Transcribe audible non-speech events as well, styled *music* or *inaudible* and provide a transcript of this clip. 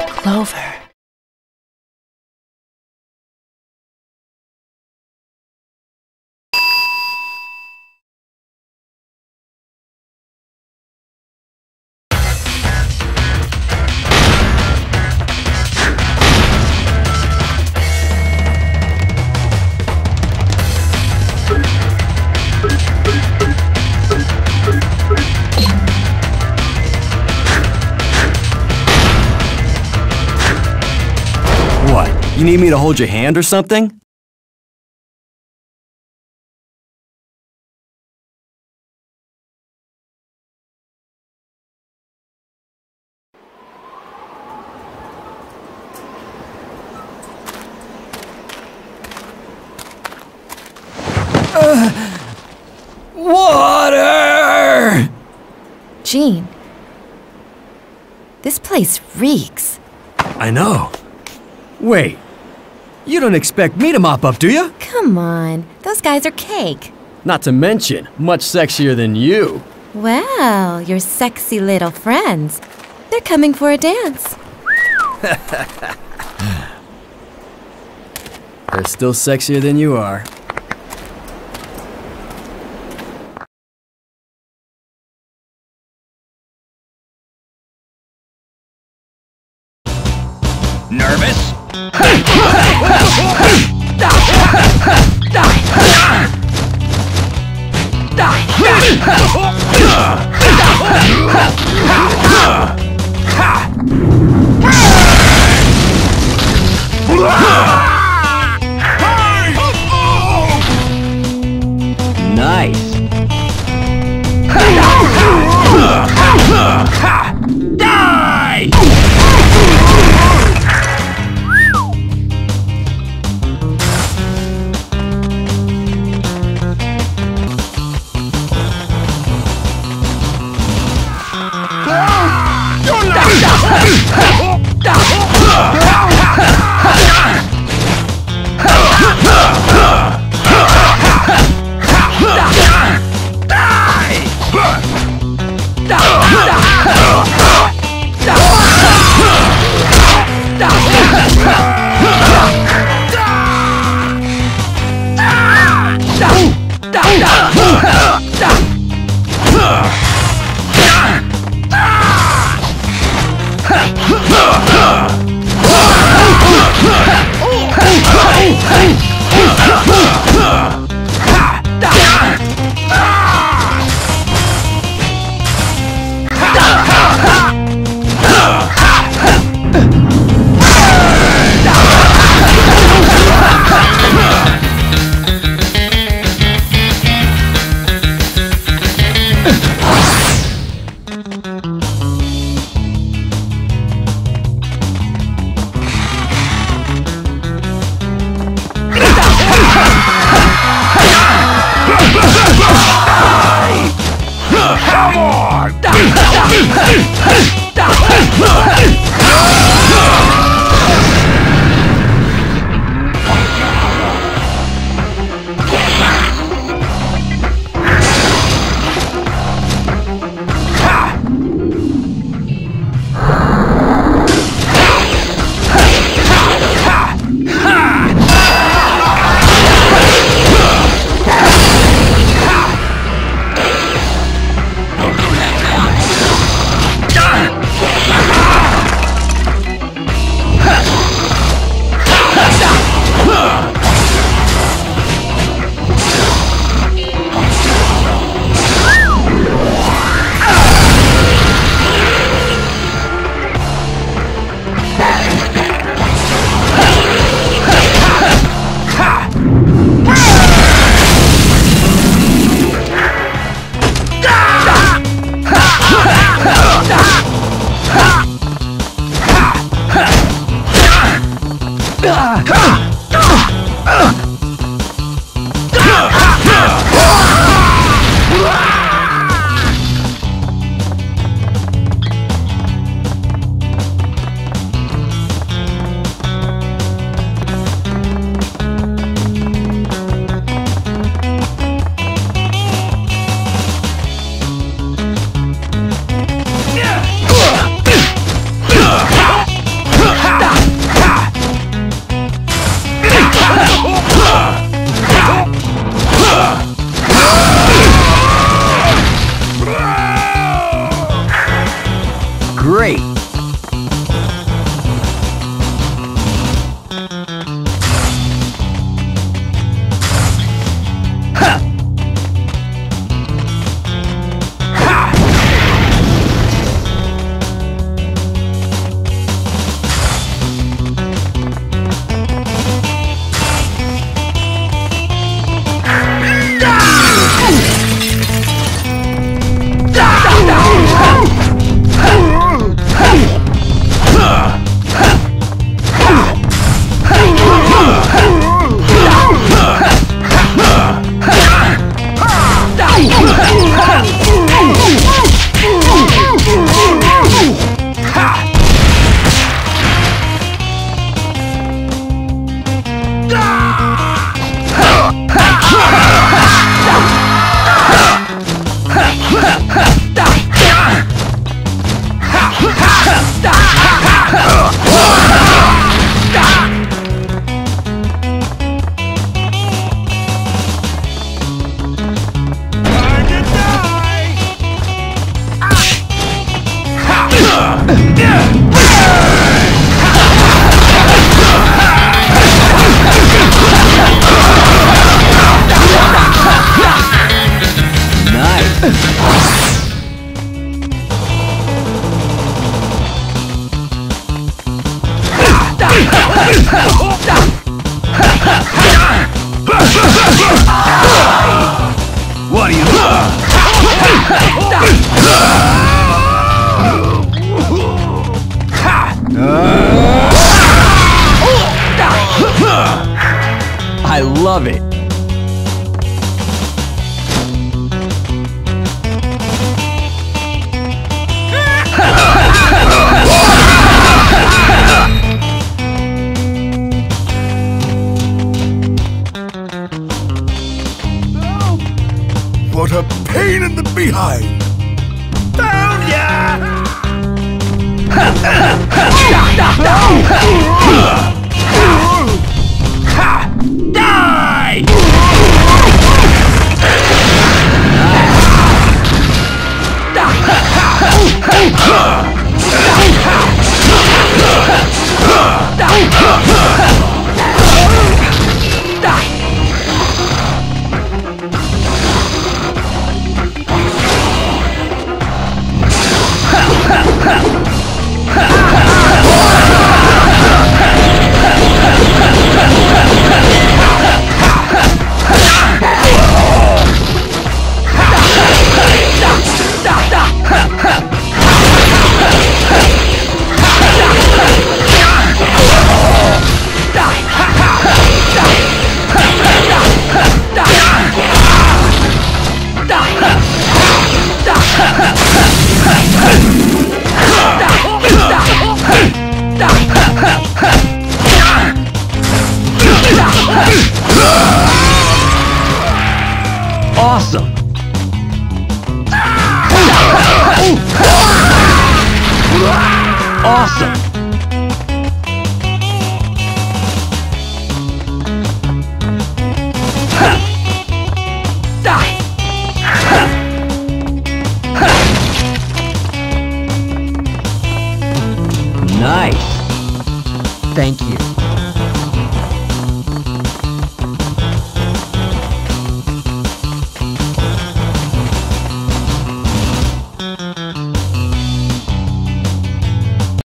Clover. You need me to hold your hand or something? water! Gene. This place reeks. I know. Wait. You don't expect me to mop up, do you? Come on, those guys are cake. Not to mention, much sexier than you. Well, your sexy little friends. They're coming for a dance. *laughs* They're still sexier than you are. Nervous? Nice. On! Ah! Awesome. Nice. Thank you.